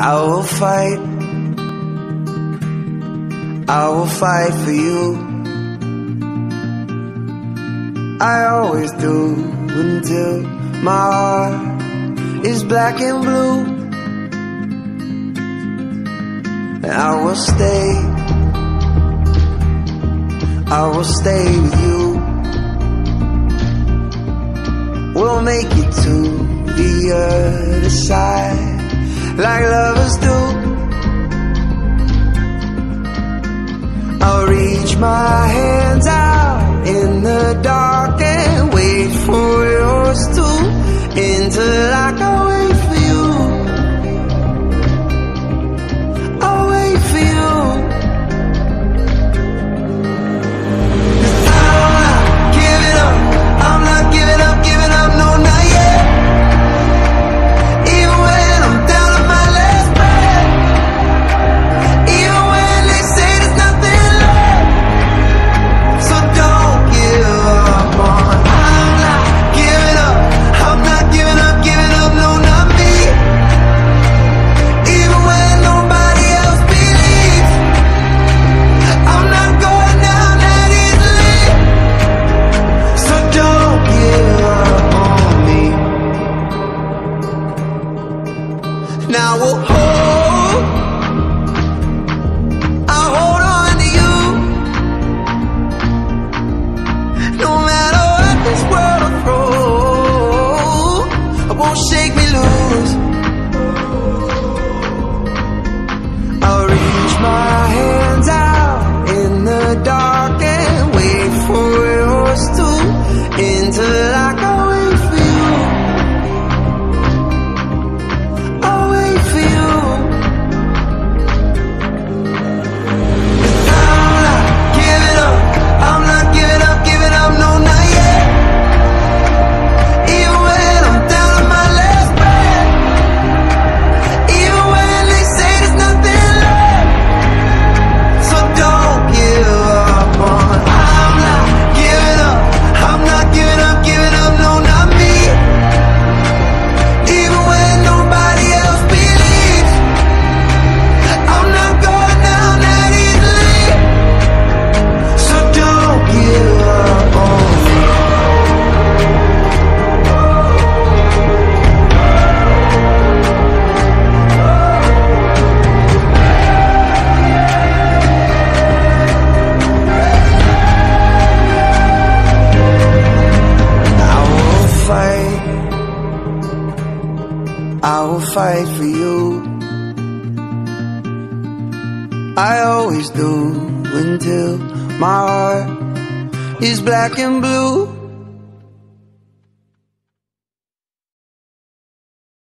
I will fight. I will fight for you. I always do until my heart is black and blue. I will stay. I will stay with you. We'll make it to the other side like lovers do. I'll reach my hand. Now we'll I will fight for you. I always do until my heart is black and blue.